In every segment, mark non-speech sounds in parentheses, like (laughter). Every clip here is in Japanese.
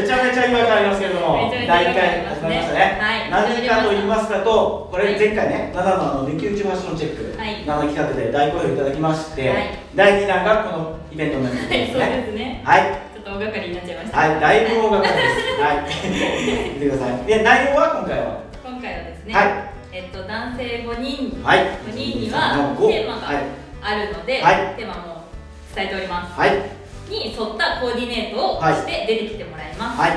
めちゃめちゃ違和感ありますけれども、第1違和感あり回始まりましたね、はい何かと言いますかとこれはい前回ね、7のあの抜き打ちファッションチェック、はい7の企画で大好評いただきまして、はい第2弾がこのイベントになってますはい、(laughs) そうねですね。はいちょっと大掛かりになっちゃいました。はい、だいぶ大掛かりです。はい。(laughs) 見てください。で、内容は今回は？今回はですね、はいえっと男性5人、はい。5人には五テーマがはい。あるので、はいテーマも伝えております。はい。に沿ったコーディネートをして出てきてもらいます。はい。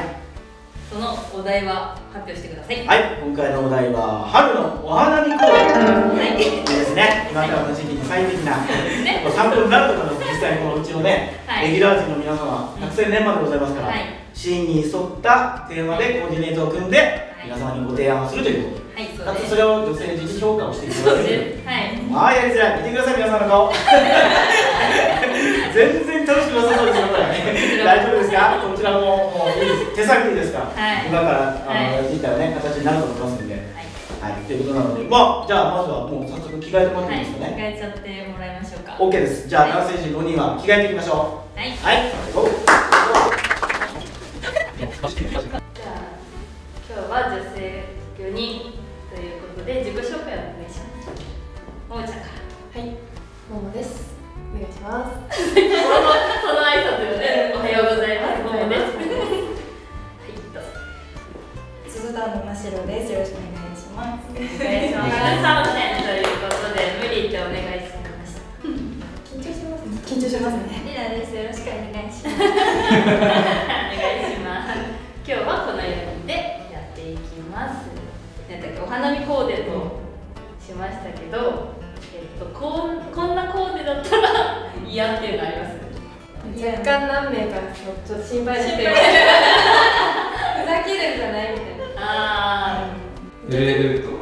そのお題は発表してください。はい。今回のお題は、春のお花見公園。いいですね。今からの時期に最適な。ね。参考になると思います。実際このうちのね、はいレギュラー陣の皆様、百戦錬磨でございますから。はいシーンに沿ったテーマでコーディネートを組んで、い皆様にご提案をするということ。はい、そうです。それを女性に自己評価をしていたそうだける。です。はい。まあやりづらい見てください皆さんの顔 (laughs) 全然楽しくなさそうですよこれ。大丈夫ですか？こちらももう手探りですか？ら、はい。今からあの、はい。やっていったらね形になると思いますんで。はい。はいということなので。まあじゃあまずはもう早速着替えてもらっていいですかはい、着ね、替えちゃってもらいましょうか。OK です。じゃあ、はい。男性陣5人は着替えていきましょはい。うはい。ゴーじゃあ今日は女性4人ます。その挨拶よね。おはようござい。ます。ももです。はい、どうぞ。鈴田の真白です。よろしくお願い。します。お願い。します。サウセンとい。うことで無理ってお願い。しました。緊張しますね。緊張しますね。リナです。よろしくお願い。します。お願い。します。今日はこの4人でやってい。きます。なんだっけお花見コーデとしましたけど、えっとこんこんなコーデだったら嫌っていうのあります？若干何名かちょっと心配して心ふ配ざけるんじゃないみたいな。あ濡れるとー。ま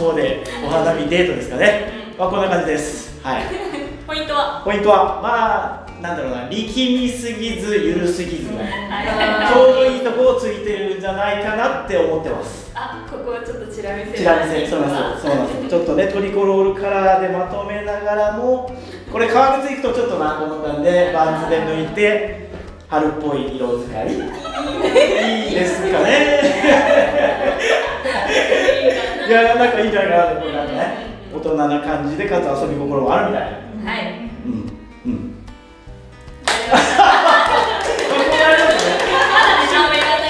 るお花見コーデ、お花見デートですかね、まあ、こんな感じです。はい、(laughs) ポイントは？ポイントは、まあ、なんだろうな、力みすぎず、ゆるすぎず、はい。ちょうどいいとこをついてるんじゃないかなって思ってます。あ、ここはちょっとチラ見せ。ちら見せ、そうなんですよ、そうなんですよ。(laughs) ちょっとね、トリコロールカラーでまとめながらも、これ革靴いくとちょっとなと思ったんで、バンズで抜いて、春っぽい色使い。いいですかね。(laughs) いや、なんかいいんじゃないかなと、これなんかね、大人な感じで、かつ遊び心もあるみたいな。はい。うん、うん。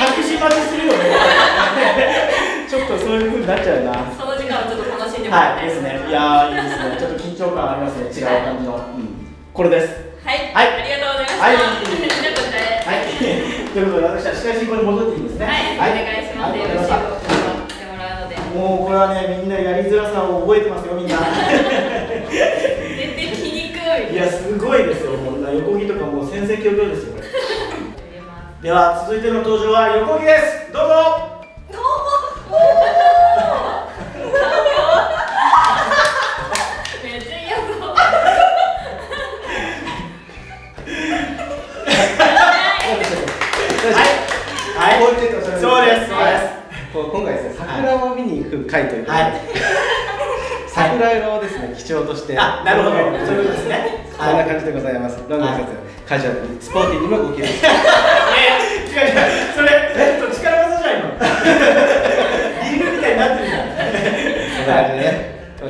隠し待ちするよね。(laughs) ちょっとそういう風になっちゃうな。その時間をちょっと楽しんでもらはい、いたいですね。いやー、いいですね。ちょっと緊張感ありますね。違う感じの。うん。これです。はい。はいありがとうございました。はいはい。(laughs) ということで、私は司会進行に戻っていいんですね。はい、お願いします。はい、よろしくわかりました。してもう。これはね、みんなやりづらさを覚えてますよ、みんな。全然着にくい。いや、すごいですよ。こんな横着とかもう先生教養ですよ、これ。では、続いての登場は横木です。どうぞ。して。あ、なるほど。そういうことですね。そんな感じでございます。ロングのシャツカジュアルにスポーティーにもご気をつけていやいや違う違うそれちょっと力技じゃん今。リールみたいになってるじゃん。そんな感じでね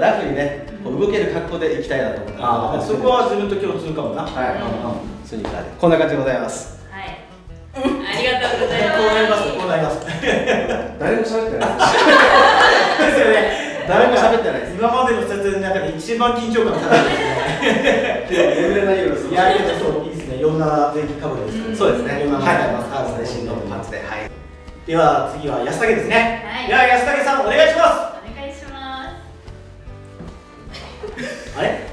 ラフにね動ける格好で行きたいなと思ったああそこは自分と共通かもな。はい、うん。スニーカーで。こんな感じでございます。はい。ありがとうございます。こうなりますこうなります。(laughs) 誰も喋ってない誰も喋ってないです。今までの撮影の中で一番緊張感高いですね。眠れないようですいやそういいですねいろんな税金かぶりですそうですねいろんなのはいパンツではいでは次は安武ですね、はいでは安武さんお願いしまお願いしますすあれ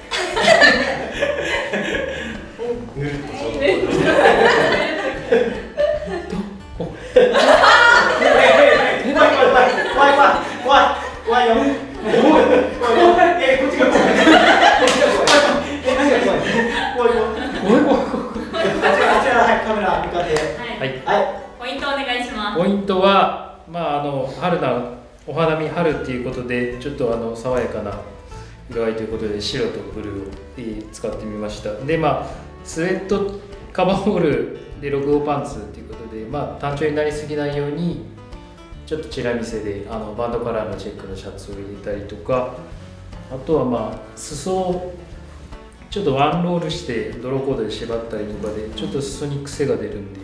怖い怖い怖い怖い怖い怖い怖いよ怖い怖い怖い怖カメラ向かってはい。はい。ポイントお願いします。ポイントは、まあ、あの春なお花見春っていうことでちょっとあの爽やかな色合いということで白とブルーをえー使ってみました。でまあスウェットカバーホールで6号パンツっていうことでまあ単調になりすぎないようにちょっとチラ見せであのバンドカラーのチェックのシャツを入れたりとかあとはまあ裾をちょっとワンロールしてドローコードで縛ったりとかでちょっと裾に癖が出るんで。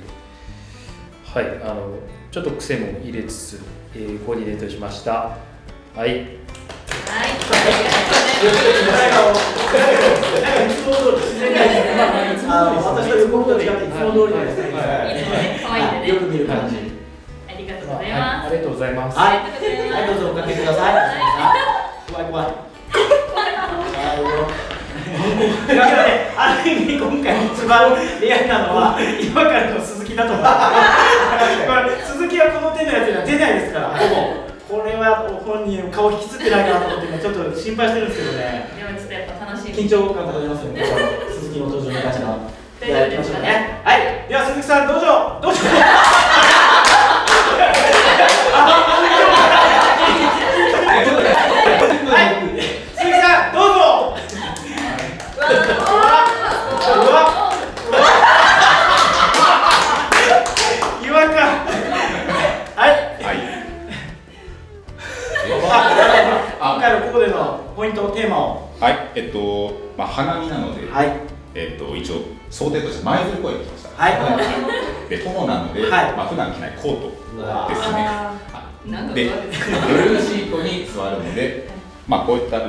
はい、あのちょっと癖も入れつつ、えー、コーディネートしました。はい、はい。よく見る感じありがとうござい。はい、まありがとうございます。はい。ありがとうございます。はい。どうぞおかけください。怖い怖いだからね、ある意味今回一番レアなのは今からの鈴木だと思う。(laughs) これ鈴木はこの手のやつには出ないですから。(laughs) ほぼ。これは本人の顔引きつってないかなと思って今ちょっと心配してるんですけどね。でもちょっとやっぱ楽しみ。緊張感がありますよね。鈴木の登場に関しては大丈夫ですかね。はい。では鈴木さんどうぞ。どうぞ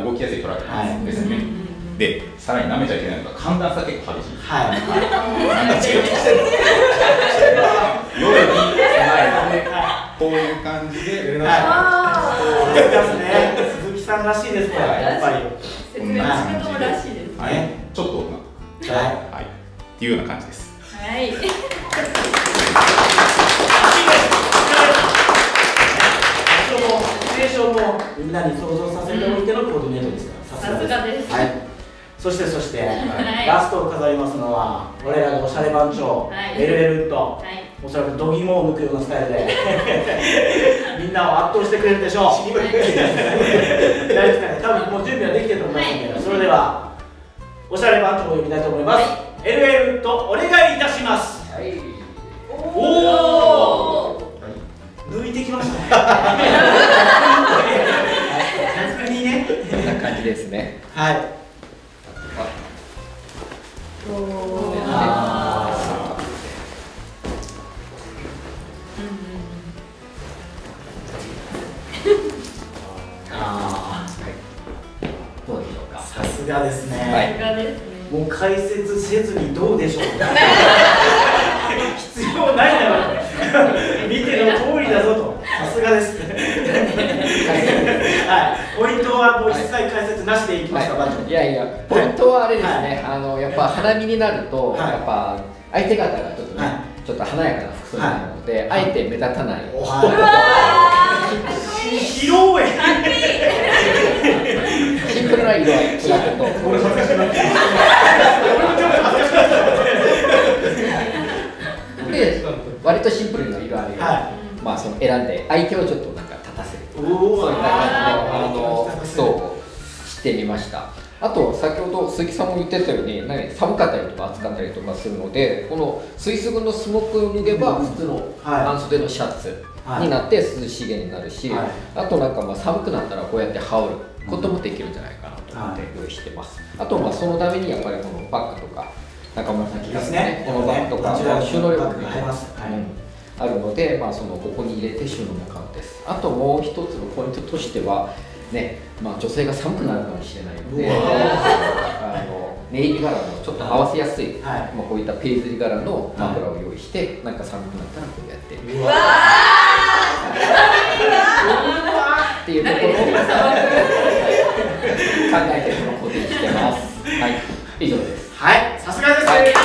動きやすいトラックですね。で、さらに舐めちゃいけないのが寒暖差結構激しい。はいなんか違う夜に備えて、こういう感じで、はい。そうですね鈴木さんらしいですね。やっぱり説明の仕方もらしい。ですはい、ちょっと、ははい、っていうような感じです。はい (laughs) ーションもみんなに想像させておいてのコーディネートですから。さすがです。はい。そしてそして、はい。ラストを飾りますのは我らのおしゃれ番長、はい。エルエルウッド、はい。おそらく度肝を抜くようなスタイルで。(laughs) みんなを圧倒してくれるでしょう。大丈夫ですかね多分もう準備はできてると思いますので、はい。それではおしゃれ番長を呼びたいと思います、エルエルウッドお願いいたします。おお抜いてきましたね。逆にねこんな感じですねはい。あどうでしょうか？あさすがですね、もう解説せずにどうでしょうか？(laughs) 必要ないだろう (laughs) 見ての通りだぞと。さすがです。(laughs) はい。ポイントはもう一切解説なしでいきますか、番長。いやいや、ポイントはあれですね、あのやっぱ花見になると、はい。やっぱ相手方がちょっとね、はちょっと華やかな服装になるので、あえて目立たない、おはい披露宴。シンプルなで、割とシンプルな色合いを、はまあその選んで、相手をちょっとなんか立たせる、そういった感じのあの服装をしてみました。あと先ほど鈴木さんも言ってたように何寒かったりとか暑かったりとかするのでこのスイス軍のスモークを脱げば普通のはい。半袖のシャツになって涼しげになるし、はい。あとなんかまあ寒くなったらこうやって羽織ることもできるんじゃないかなと思って用意してます、あとまあそのためにやっぱりこのバッグとか中村さんですね。このバとか。こちら収納力が入ります。はい。うんあるので、まあ、そのここに入れて収納も可能です。あともう一つのポイントとしてはね、まあ、女性が寒くなるかもしれないのであのネイビー柄のちょっと合わせやすい、はい。まあ、こういったペイズリ柄のマフラーを用意して、なんか寒くなったらこうやってう。わっていうところを考えてこの固定してます。はい。以上ですはい、さすがです。はいえなん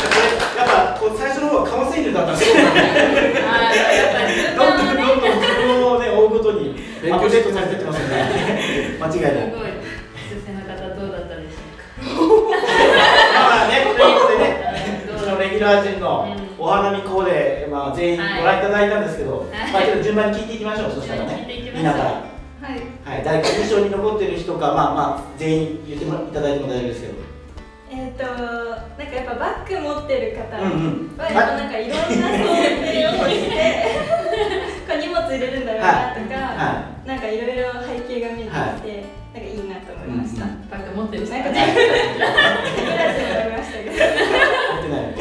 かこれやっぱこう最初の方はかませ犬だったんですよ。はい、やっぱり順どんどんどんどん自分をね追うごとにアップデートされてってますよね。間違いない。すごい女性の方どうだったでしょまあね、ということでね、うかうちのレギュラー陣のお花見コーデ、まあ、全員ご覧いただいたんですけど、はいまあ、ちょっと順番に聞いていきましょう、そしたらねみんなから。はいはい、誰か印象に残ってる人か、まあまあ、全員言ってもらいただいても大丈夫ですけど。えっ、となんかやっぱバッグ持ってる方はうんうん。やっぱなんかいろんな想定をして (laughs) こう荷物入れるんだろうなとか、はなんかいろいろ背景が見えてきて、なんかいいなと思いました、うんうんバッグ持ってる人なんかね自分ぐらいで思いましたけどい。持ってない。(laughs)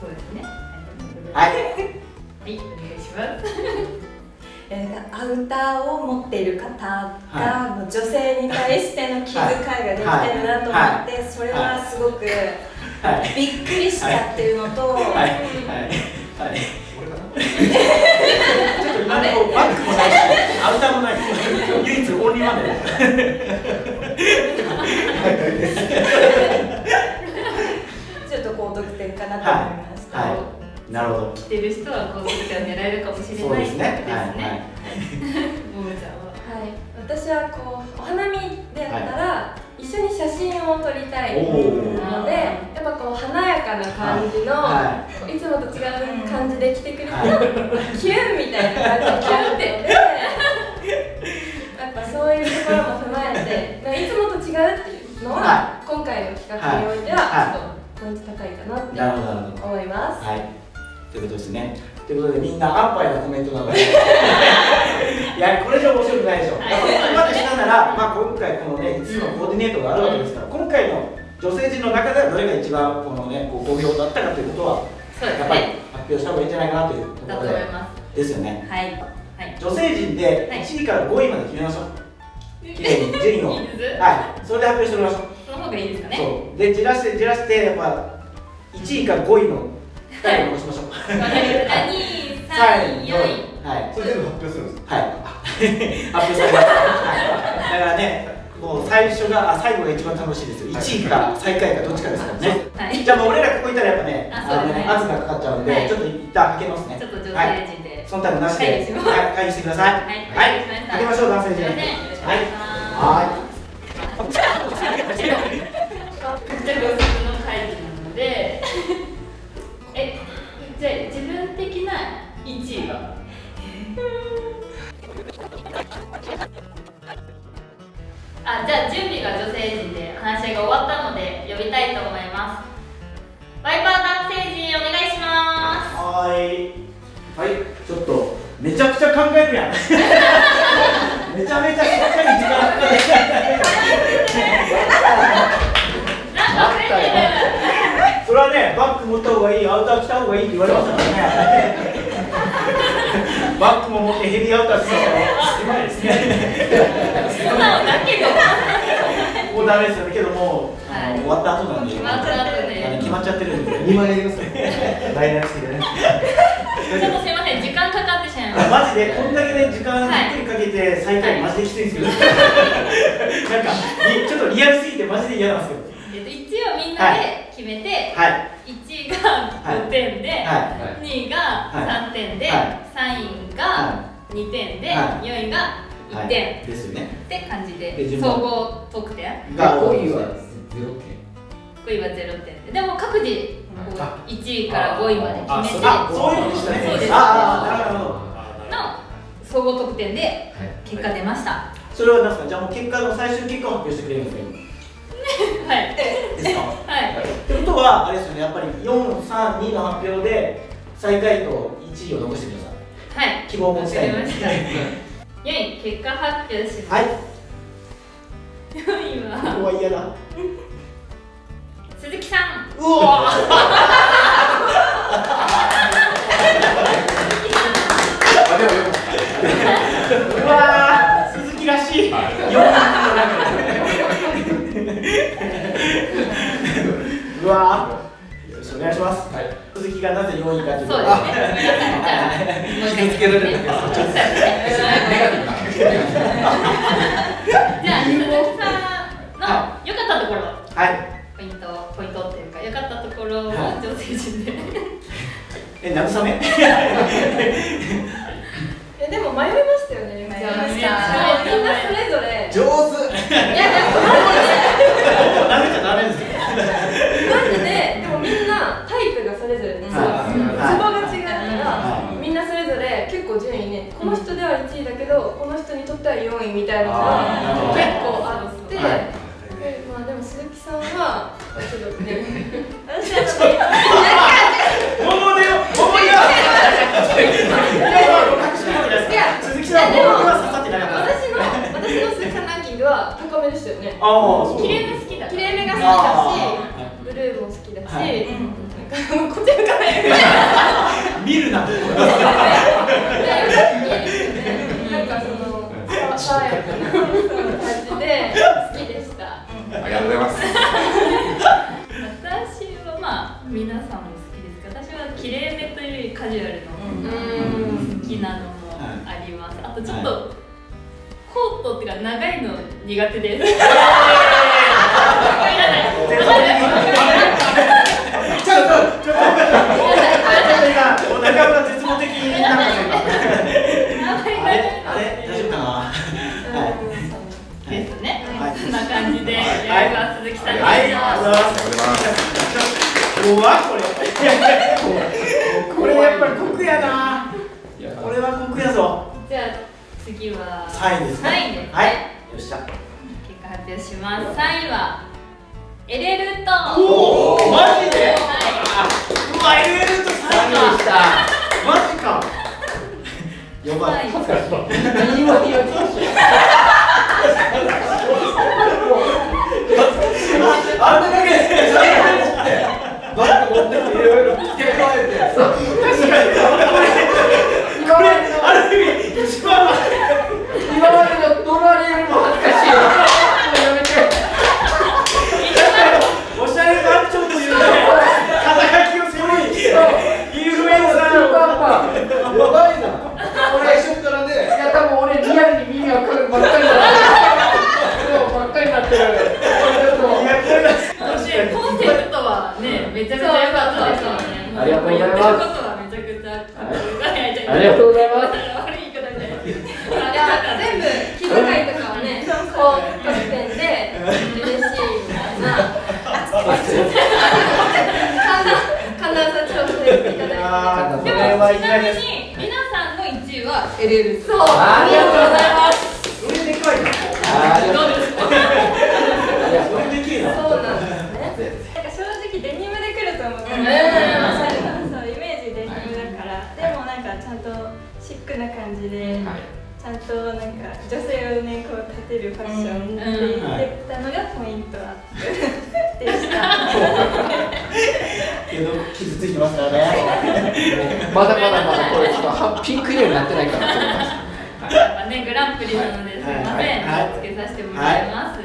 そうですねはい。はい、お願いします (laughs) えーアウターを持っている方が、はもう女性に対しての気遣いができてるなと思って、それはすごくはい。びっくりしたっていうのと、はい。はい。はい。ちょっとバッグもないし、アウターもない。唯一オンリーワンだよ。(laughs) ちょっと高得点かなと思着てる人は高得点を狙えるかもしれない。ですね。ちゃんははい、私はこうお花見でやったら、一緒に写真を撮りたい。のでやっぱこう華やかな感じの、はい。つもと違う感じで来てくれると、はい。キュンみたい。な感じでキュンってやっぱそうい。うところも踏まえてまあい。つもと違うってい。うのは、は今回の企画におい。てははい。ちょっとポイント高い。かなって。思い。ます。はい。ということですね。ということで、みんな安牌なコメントなので。(laughs) いや、これじゃ面白くないでしょ。はいやっぱここまでしたなら、まあ、今回このね、5つのコーディネートがあるわけですから、今回の女性陣の中ではどれが一番このね、こう好評だったかということは、やっぱりね発表した方がいいんじゃないかなというとだことろで。思いまですよね。すはいはい女性陣ではい1位から5位まで決めましょう。綺麗に順位を。はい。それで発表してみましょう。その方がいいですかねそうでじらしてじらしてやっぱ1位から5位の2人を残しましょうわかりました2位3位4位はい。それ全部発表するんですはい。発表されます、はい、だからねもう最初があ最後が一番楽しいですよ。1位か最下位かどっちかですからね。はい。じゃあもう俺らここいたらやっぱねあそうですね。の圧がかかっちゃうんで、はい。ちょっと一旦かけますね。ちょっと女はい性陣で。その他のなしで会議してください。はい。はい。かけましょう男性陣。すいません。よろしくお願いはい (laughs) 1位はあじゃあ準備が女性陣で話し合いが終わったので呼びたいと思いますワイパー男性陣お願いしますはーい。はい、ちょっとめちゃくちゃ考えるやん。(laughs) めちゃめちゃしっかり時間かか増えてるそれはね、バッグ持った方がいい、アウター着た方がいいって言われましたからね。バッグも持ってヘビアウター着た方がいい。ですね。素直だけどここダメですよね。けどもう、あのはい終わった後なんで。決まった後であの決まっちゃってるんで。2万円ですねダイナミックでねちょっとすいません時間かかってしまいましたマジでこんだけね時間ゆっくりかけて最下位マジできついんですけど、なんかちょっとリアルすぎてマジで嫌なんですけどえっと一応みんなで決めて、はい。1位が5点で、は2位が3点で、は3位が2点で、は4位がい。1点、ですよね。って感じで総合得点。が5位は0 5位は0点。ででも各自こうあ1位から5位まで決めてあそう。いうことですね。そうです。ああなるほど。の総合得点で結果出ました。それは何ですか？じゃあもう結果の最終結果を発表してくれるんですか？今 (laughs) はいですか？はい。ってことはあれですよねやっぱり432の発表で最下位と1位を残してください。はい。希望を持ちたい。わかりました4位結果発表します、はい。4位こはこは嫌だ。鈴木さん。うわあでもよかったうわうわー。よろしくお願いします、鈴木がなぜ4位かというそうですね。ごめんなさい。じゃあ、もう一回つけられるねそうですねネガティブな。話じゃあ、鈴木さんの良かったところ、はい。ポイント、ポイントっていうか、良かったところははい。女性陣で。え慰め？(laughs) えでも迷いましたよね。迷いました。みんなそれぞれ。上手。いやいやダメじゃダメですよマジででもみんなタイプがそれぞれで、はいツボが違ったら、はいみんなそれぞれ結構順位ねこの人では1位だけどこの人にとっては4位みたいなのが結構あって、はいでまあでも鈴木さんはちょっとね私は桃でよ桃には隠し事ですいや鈴木さんは桃には刺さってなかった私の私の鈴木さんランキングは高めでしたよねああそう綺麗め好きだ。綺麗めが好きあだしブルーも好きだし、はいなんかこっち向かないで見るない爽やかな感じで好きでしたありがとうございます私はまあ、皆さんも好きですけど、私は綺麗めというよりカジュアルのうん好きなのもあります。あとちょっと、コートっていうか長いの苦手です。(laughs) 4番。でもちなみ。にりなさんの1位はエレルそうありがとうございます。それでかいな。ありがとう。どうですかそれできるな。そうなんですね。なんか正直デニムで来ると思った。うんそうイメージデニムだから、でもなんかちゃんとシックな感じで、ちゃんとなんか女性をねこう立てるファッションって言ってたのがポイントアップでした。けど傷ついてますからね。まだまだまだこれちょっとはピンク色になってないかなと思いますやっぱねグランプリなのですい。ません、はい。つけさせてもらい。ます、あ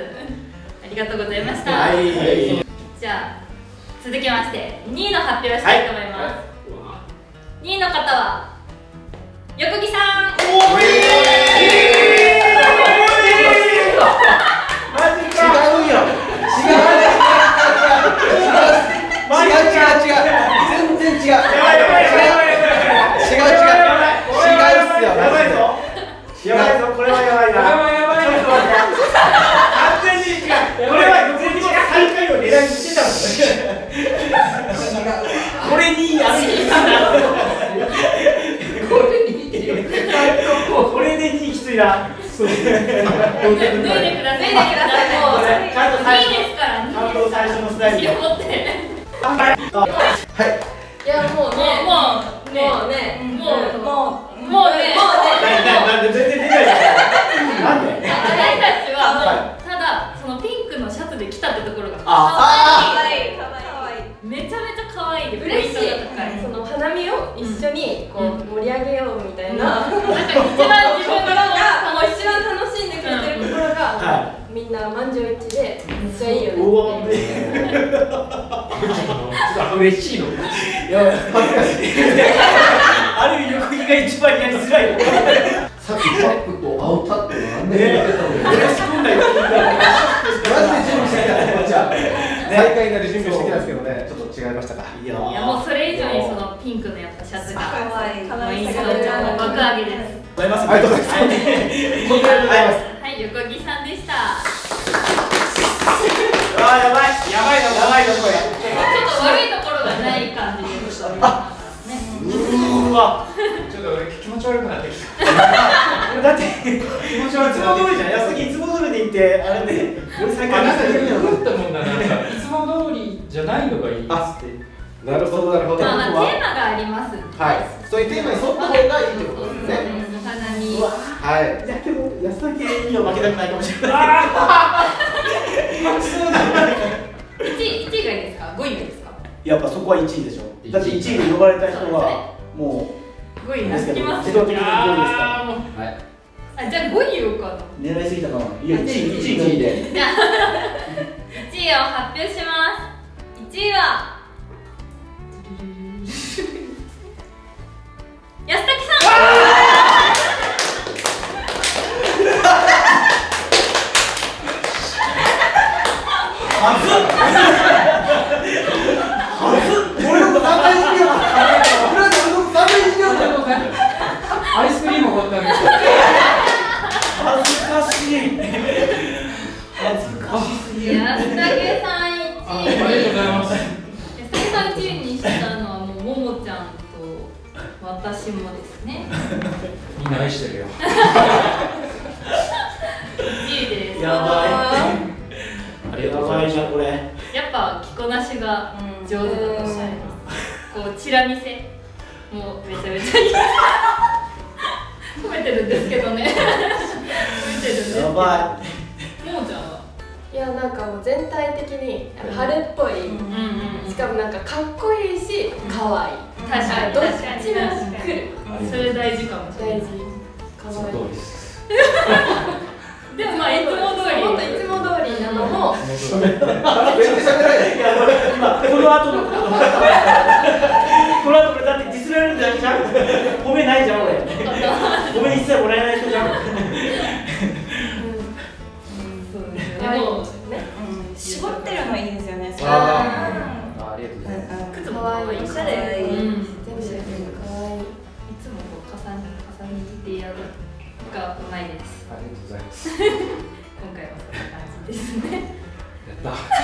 りがとうございました、はい。じゃあ続きまして2位の発表をしたいと思います、2位の方は横木さんおい。マジか。違うよ違うマジ違う違うか。違う全然違うやばいやばいやばいやばいやばい。違う違うやばい違うっすよやばいぞ。やばいぞ。これはやばいな。やばいやばい。ちょっと待って。完全に違う。これは完全に最下位を狙いにしてたもんね。これにやる。これにいてよこれで2位きついな。脱いでください。脱いでください。もうこれちゃんと最初2位ですからちゃんと最初のスライド。広持っが、はんな満場一致でめっちゃいいよね。うわ嬉しいの。いや恥ずかしい。ある意味横木が一番やりづらいよ。さっきパップと青タってなんでね。言ってたのに。俺仕込んだ横木がマジで準備してきたこっちは。再開になる準備してきたんですけどね。ちょっと違いましたか。いやいやもうそれ以上にそのピンクのやっぱシャツがかわいい。もうインスタちゃんの爆上げです。ございますありがとうございます。はい。こんなにございます。はい横木さんでした。うわやばい。やばいなやばいなこれ。ちょっと悪いところがない感じであね。うーわ。ちょっと俺気持ち悪くなってきた。だって気持ち悪いいつも通りじゃん。安木いつも通りで行ってあれで。俺最あなんか下に言ったもんだなんかいつも通り。じゃないのがいいっつってなるほどなるほど。まあまあは。テーマがあります。はい。そういうテーマに沿った方がいいってことですね。お花にうわはい。いやけど安田家には負けたくないかもしれない1位1位がいいですか？5位がいいですか？やっぱそこは1位でしょ。だって1位で呼ばれた人はも5位うですけど自動的に5位ですか？はい。あじゃあ5位言おうか。な狙いすぎたかないや1位1位が1位で。じゃあ1位を発表します。1位は。(laughs) 安崎さん俺のこと3回いじりよ俺のこと3回いじりよアイスクリームおごってあげて恥ずかしい。恥ずかしすぎる安武さん1ありがとうござい。ます安武さん1位にしたのはもうももちゃんと私もですねみんな愛してるよ1位ですやばい。これ。やっぱ着こなしが上手だと思います。こうチラ見せ。もうめちゃめちゃいい。褒めてるんですけどね。褒めてるんですけどやばももちゃんはいやなんかもう全体的に春っぽい、うん。うんしかもなんかかっこいいし可愛い。確かに。どっ確かにちも来る。それ大事かもしれない。大事。可愛いでもまあいつも通り。もっといつも通りなのも。全然喋らないいや今この後のことこの後これだってディスられるんじゃん褒めないじゃん俺褒め一切もらえない人じゃん。でもうね絞ってるのいいですよね。ああありがとうございます。靴も可愛い。全部可愛い。いつもこう重ね重ねてやるがうまいです。ありがとうございます。(laughs) 今回はそんな感じですね。やった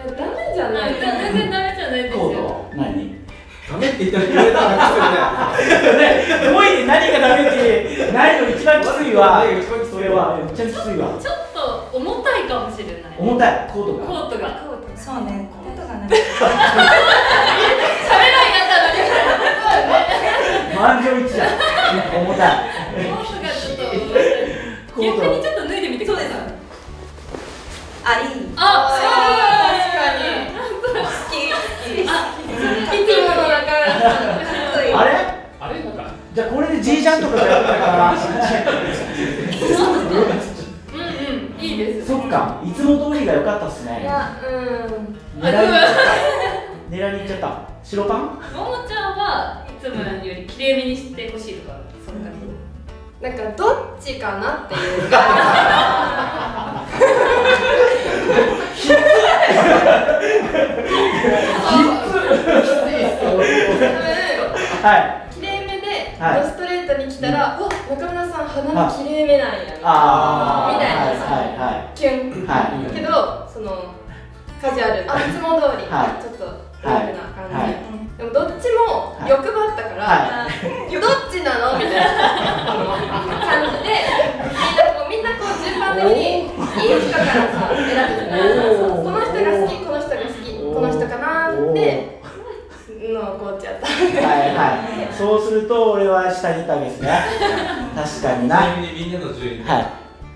やダメじゃない。全然ダメじゃないですコーよド何？ダメって言ったら言われたら楽ですよね。ね、思いで何がダメってないの一番きついわ。何が一番きついそれは。めっちゃきついわ。ちょっと重たいかもしれない。重たい？コードコが。ートが。そうね、コートがない。喋らなかったのに満場一致だ。重たい。コートがちょっと逆にちょっと脱いでみてください。あ、いい。あ、確かに好き。好き。あ、いつものだからあれ？あれ？なんかじゃあこれで G ジャンとかやったから。うんうん、いいです。そっか。いつも通りが良かったっすいねやうん。狙いに狙いっちゃった。白パン？ももちゃんはいつもより綺麗めにしてほしいとかそんな感なんかどっちかなっていう (laughs) はい綺麗めではいドストレートに来たら、うわ中村さん鼻綺麗めなんやああみたいなはいはいキュン、はいけどそのカジュアル。あいつも通り、はい。ちょっとラフな感じ、はい。でもどっちも欲張ったから、はどっちなの？みたいな感じでみんなこうみんなこう順番的にいい人からさ選ぶじゃないこの人が好きこの人が好きこの人かなってのちゃったはいはい。そうすると俺は下にいたわけですね。確かになの順位い。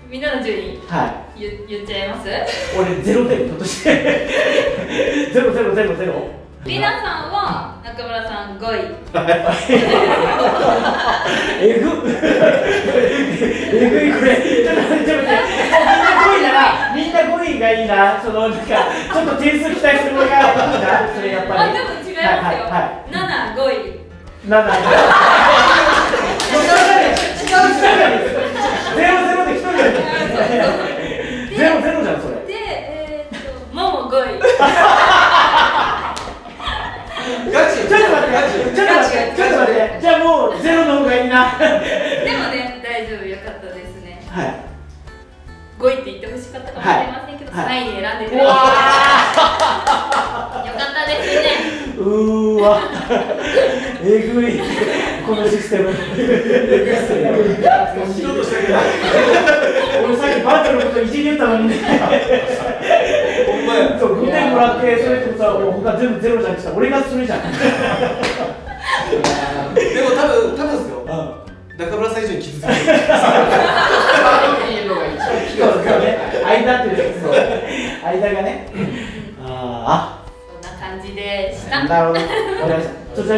みんなの順位は言言っちゃいます？い俺ゼロ点今年ゼロゼロゼロゼロ。リナさんは中村さん5位。えぐ。えぐいこれ。ちょっと待ってちょっと待って。みんな5位ならみんな5位がいいな。そのなんかちょっと点数期待するのがいいな。それやっぱり。あでも違いますよ、はいはいはい。7、5位。なんだゼロゼロで一人だよ (laughs) ゼロゼロじゃんそれ。で、えー、っともも5位ガチ？ちょっと待ってちょっと待ってちょっと待って。じゃあもうゼロの方がいいな。はでもね大丈夫よかったですね。い。5位って言ってほしかったかもしれませんけど、はい。3位に選んでくれました。よかったですね。ーうーわ。えぐい。このシステム。えぐい。っすね俺さっきバーチャルのこと一言言ったのに。ねほんまや。そう5点もらってそれってさ俺他全部ゼロじゃんって俺がそれじゃん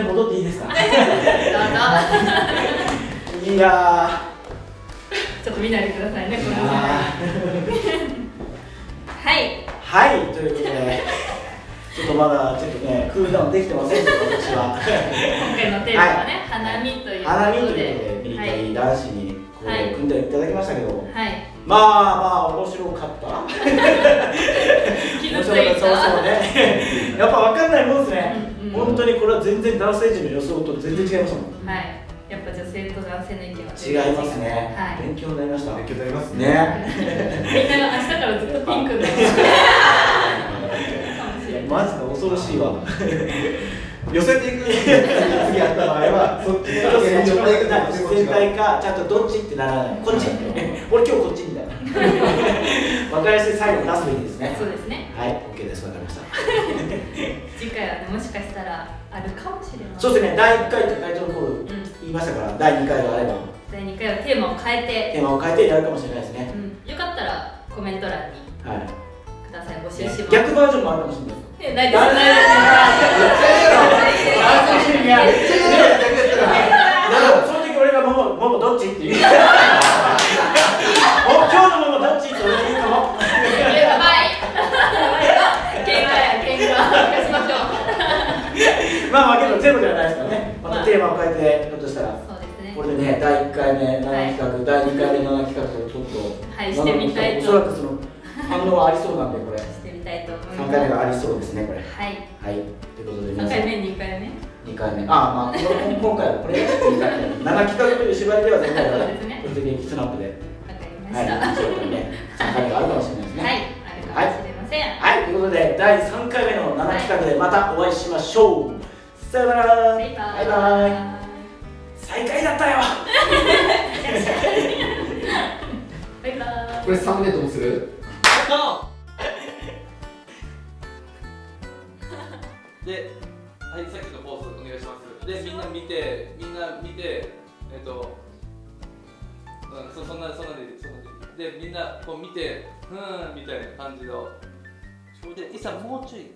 戻っていいですか？(laughs) いやちょっと見ないでくださいねこはい。ーはいということでちょっとまだちょっとねクールダウンできてませんけど私は。今回のテーマはね、花見ということで。花見ということでミリタリー男子にこうはい。組んでいただきましたけど、はい。まあまあ面白かった。(laughs) 傷つい面白かった。そうそうたね。やっぱ分かんないもんですね、本当にこれは全然男性陣の予想と全然違いましたもん。はい。やっぱ女性と男性の意見は違います。ね、はい。勉強になりました。勉強になりますね。ね。みんなが明日からずっとピンクになるかもしれないマジで恐ろしいわ。寄せていく次やった場合はそっちの寄っていく全体かちゃんとどっちってならない。こっち。俺今日こっちみたいな分 (laughs) かりやすい最後に出すべきですね。そうですね。はい。OK です。分かりました次回はねもしかしたらあるかもしれないそうですね第1回ってタイトルコールうん。言いましたから第2回があれば第2回はテーマを変えて。テーマを変えてやるかもしれないですね。うん、よかったらコメント欄にはい。ください。募集します。逆バージョンもあるかもしれないですえないですないですいやその時俺がももももどっちって言うお今日ゼロではないですからねまたテーマを変えてひょっとしたら。これでね第1回目7企画、第2回目7企画とちょっとはいしてみたいと。おそらくその反応はありそうなんでこれ。してみたいと思い3ます。回目がありそうですねこれ。はい。はい。ということで3回目2回目。2回目。あまあ今回はこれ2回目7企画という縛りでは前回はね。これでスナップで。わかりまはい。ね3回目があるかもしれないですね。はい。あるかもしれません。はい、ということで第3回目の7企画でまたお会いしましょう、さよなら。バイババイ。最下位だったよ。バイバイ。これサムネどうする？で、はい、さっきのポーズお願いします。で、みんな見て、みんな見て、えっと、うん、そそんな、そんなでいい、そんなでいい。で、みんなこう見て、ふーんみたいな感じの。で、いさもうちょい